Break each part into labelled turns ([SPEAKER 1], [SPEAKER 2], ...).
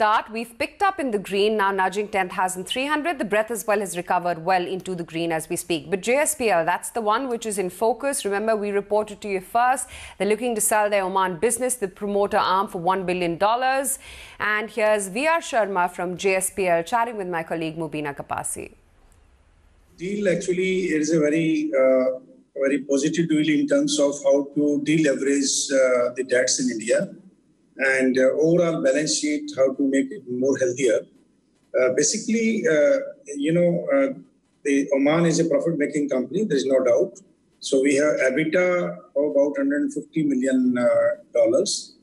[SPEAKER 1] start. We've picked up in the green, now nudging 10,300. The breath as well has recovered well into the green as we speak. But JSPL, that's the one which is in focus. Remember, we reported to you first. They're looking to sell their Oman business, the promoter arm, for $1 billion. And here's VR Sharma from JSPL chatting with my colleague Mubina Kapasi.
[SPEAKER 2] Deal actually is a very, uh, very positive deal in terms of how to deleverage uh, the debts in India and uh, overall balance sheet, how to make it more healthier. Uh, basically, uh, you know, the Oman is a profit-making company. There is no doubt. So we have EBITDA of about 150 million dollars.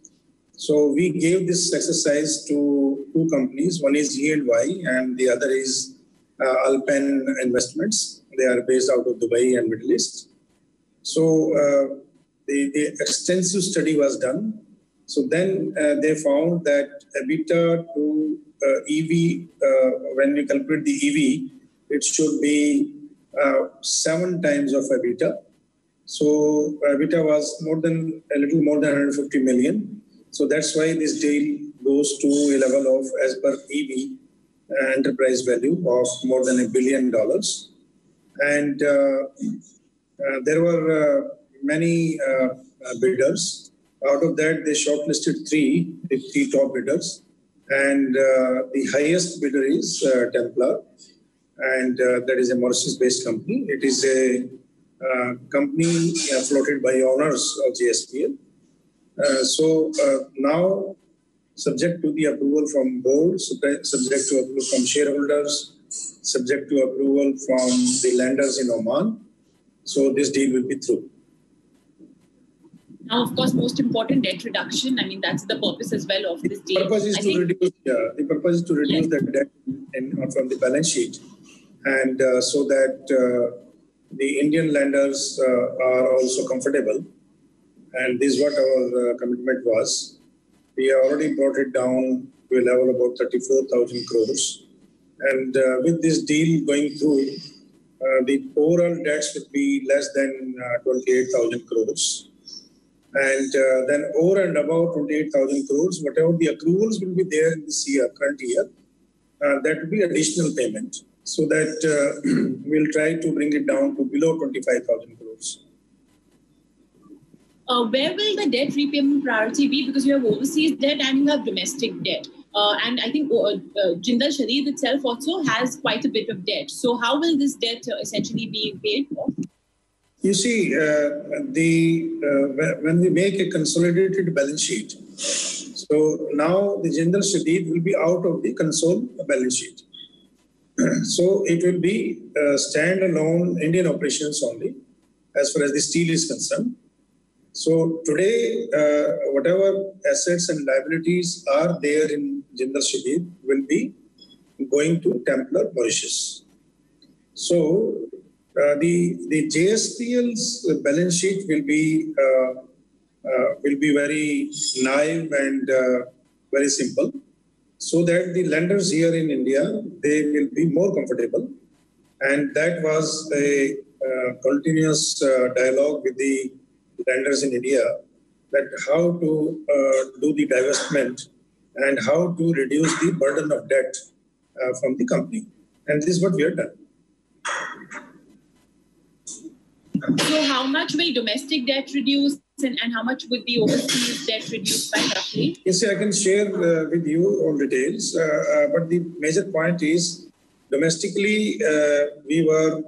[SPEAKER 2] So we gave this exercise to two companies. One is E&Y and the other is uh, Alpen Investments. They are based out of Dubai and Middle East. So uh, the, the extensive study was done so then uh, they found that EBITDA to uh, EV, uh, when we calculate the EV, it should be uh, seven times of EBITDA. So EBITDA was more than a little more than 150 million. So that's why this deal goes to a level of, as per EV, uh, enterprise value of more than a billion dollars. And uh, there were many bidders out of that, they shortlisted three, the three top bidders. And uh, the highest bidder is uh, Templar, and uh, that is a Mauritius-based company. It is a uh, company uh, floated by owners of JSPL. Uh, so now, subject to the approval from board, subject to approval from shareholders, subject to approval from the lenders in Oman, so this deal will be through.
[SPEAKER 3] Now, of course, most important debt reduction. I mean, that's the purpose as well of this deal.
[SPEAKER 2] The purpose is I to reduce. Yeah, the purpose is to reduce yes. the debt in, uh, from the balance sheet, and uh, so that uh, the Indian lenders uh, are also comfortable. And this is what our uh, commitment was. We have already brought it down to a level of about 34,000 crores. And uh, with this deal going through, the overall debts would be less than 28,000 crores and uh, then over and above 28,000 crores, whatever the accruals will be there in this year, current year, uh, that will be additional payment. So that uh, we'll try to bring it down to below 25,000 crores.
[SPEAKER 3] Uh, where will the debt repayment priority be? Because you have overseas debt and you have domestic debt. Uh, and I think uh, Jindal Shadeed itself also has quite a bit of debt. So how will this debt essentially be paid for?
[SPEAKER 2] You see, uh, the uh, when we make a consolidated balance sheet, so now the Jindal Shadeed will be out of the console balance sheet. so it will be uh, standalone Indian operations only, as far as the steel is concerned. So today, uh, whatever assets and liabilities are there in Jindal Shadeed will be going to Templar Mauritius. So uh, the the JSPL's balance sheet will be uh, uh, will be very naive and very simple, so that the lenders here in India they will be more comfortable, and that was a continuous dialogue with the lenders in India that how to do the divestment and how to reduce the burden of debt uh, from the company. And this is what we have done.
[SPEAKER 3] So, how much will domestic debt reduce, and, and how much would the overseas debt reduce by roughly?
[SPEAKER 2] Yes, I can share uh, with you all details. Uh, uh, but the major point is domestically, uh, we were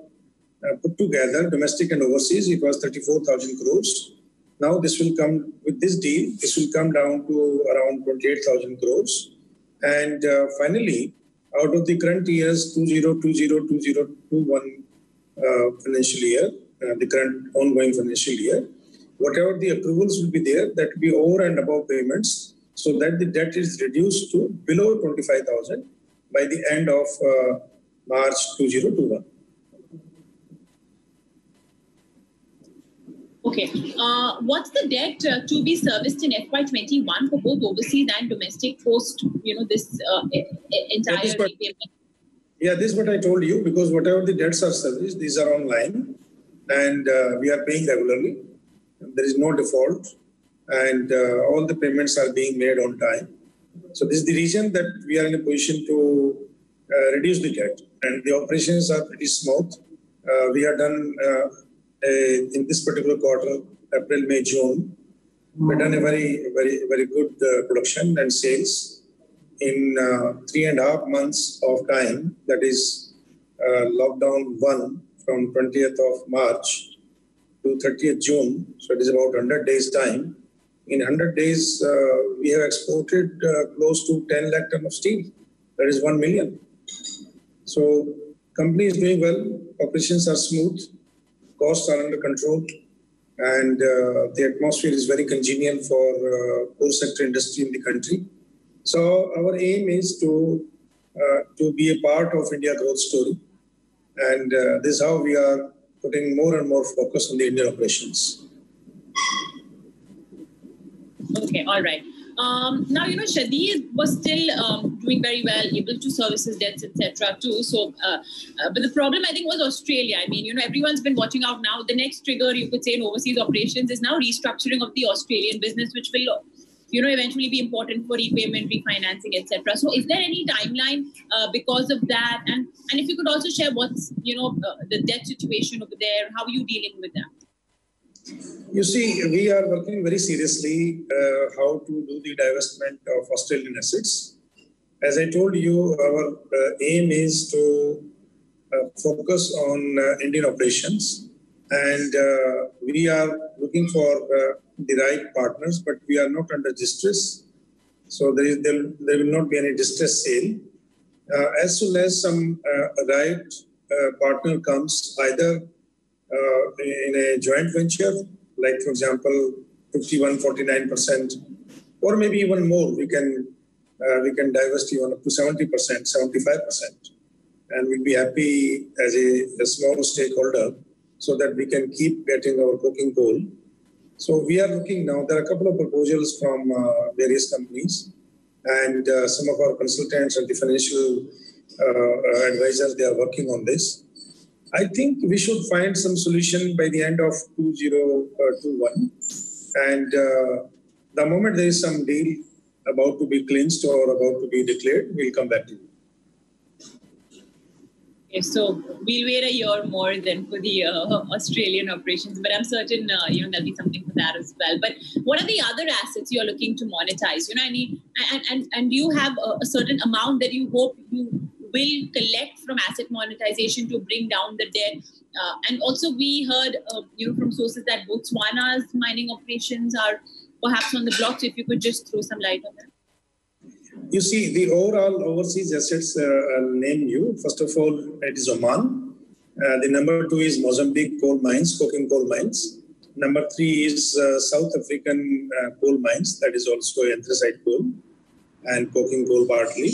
[SPEAKER 2] uh, put together, domestic and overseas, it was 34,000 crores. Now, this will come with this deal, this will come down to around 28,000 crores. And uh, finally, out of the current year's 2020 2021 financial year, uh, the current ongoing financial year. Whatever the approvals will be there, that will be over and above payments, so that the debt is reduced to below 25,000 by the end of uh, March 2021.
[SPEAKER 3] Okay. Uh, what's the debt uh, to be serviced in FY21 for both overseas and domestic post, you know, this uh, entire yeah, this repayment?
[SPEAKER 2] Yeah, this is what I told you because whatever the debts are serviced, these are online and uh, we are paying regularly. There is no default, and uh, all the payments are being made on time. So this is the reason that we are in a position to uh, reduce the debt, and the operations are pretty smooth. We have done a, in this particular quarter, April, May, June. We've done a very, very, very good uh, production and sales in uh, three and a half months of time. That is uh, lockdown one from 20th of March to 30th June. So it is about 100 days time. In 100 days, uh, we have exported uh, close to 10 lakh ton of steel. That is 1 million. So company is doing well. Operations are smooth. Costs are under control. And uh, the atmosphere is very congenial for uh, core sector industry in the country. So our aim is to uh, to be a part of India growth story. And uh, this is how we are putting more and more focus on the Indian operations.
[SPEAKER 3] Okay, all right. Um, now you know Shadeed was still um, doing very well, able to service his debts, etc. Too. So, uh, uh, but the problem I think was Australia. I mean, you know, everyone's been watching out now. The next trigger you could say in overseas operations is now restructuring of the Australian business, which will you know eventually be important for repayment refinancing etc so is there any timeline uh, because of that? And and if you could also share what's you know uh, the debt situation over there how are you dealing with that?
[SPEAKER 2] You see, we are working very seriously uh, how to do the divestment of Australian assets. As I told you, our uh, aim is to uh, focus on uh, Indian operations, and we are looking for uh, the right partners, but we are not under distress. So there, is, there, there will not be any distress sale. as soon as some right partner comes, either uh, in a joint venture, like for example, 51, 49%, or maybe even more, we can uh, we can divest even up to 70%, 75%. And we'll be happy as a, a small stakeholder so that we can keep getting our coking coal. So we are looking now, there are a couple of proposals from uh, various companies and uh, some of our consultants and the financial uh, advisors, they are working on this. I think we should find some solution by the end of 2021. And uh, the moment there is some deal about to be clinched or about to be declared, we'll come back to you.
[SPEAKER 3] So we'll wait a year more than for the uh, Australian operations, but I'm certain uh, you know there'll be something for that as well. But what are the other assets you're looking to monetize? You know, I mean, and and, and do you have a, a certain amount that you hope you will collect from asset monetization to bring down the debt. Uh, and also, we heard, uh, you know, from sources that Botswana's mining operations are perhaps on the block. So, if you could just throw some light on that.
[SPEAKER 2] You see, the overall overseas assets, uh, I'll name you. First of all, it is Oman. Uh, the number two is Mozambique coal mines, coking coal mines. Number three is uh, South African uh, coal mines, that is also anthracite coal and coking coal partly.